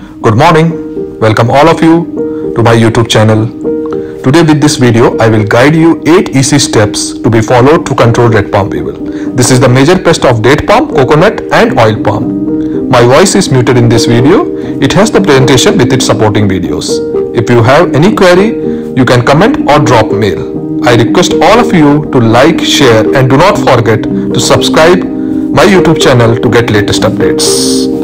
Good morning. Welcome all of you to my YouTube channel. Today with this video, I will guide you 8 easy steps to be followed to control red palm weevil. This is the major pest of date palm, coconut and oil palm. My voice is muted in this video. It has the presentation with its supporting videos. If you have any query, you can comment or drop mail. I request all of you to like, share and do not forget to subscribe my YouTube channel to get latest updates.